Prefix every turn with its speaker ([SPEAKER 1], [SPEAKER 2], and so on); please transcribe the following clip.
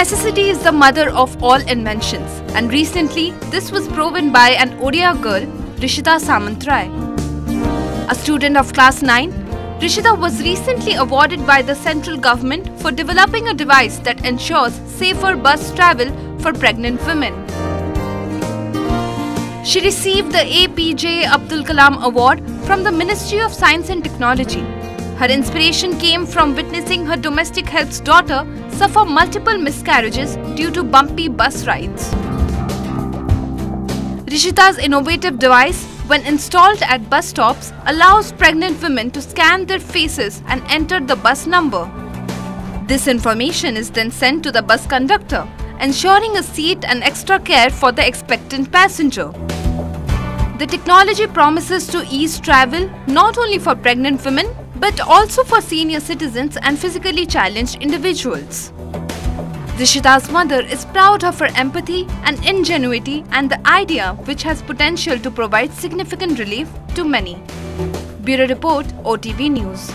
[SPEAKER 1] necessity is the mother of all inventions, and recently this was proven by an Odia girl, Rishita Samantray. A student of class 9, Rishita was recently awarded by the central government for developing a device that ensures safer bus travel for pregnant women. She received the APJ Abdul Kalam Award from the Ministry of Science and Technology. Her inspiration came from witnessing her domestic help's daughter suffer multiple miscarriages due to bumpy bus rides. Rishita's innovative device, when installed at bus stops, allows pregnant women to scan their faces and enter the bus number. This information is then sent to the bus conductor, ensuring a seat and extra care for the expectant passenger. The technology promises to ease travel not only for pregnant women but also for senior citizens and physically challenged individuals. Rishita's mother is proud of her empathy and ingenuity and the idea which has potential to provide significant relief to many. Bureau Report OTV News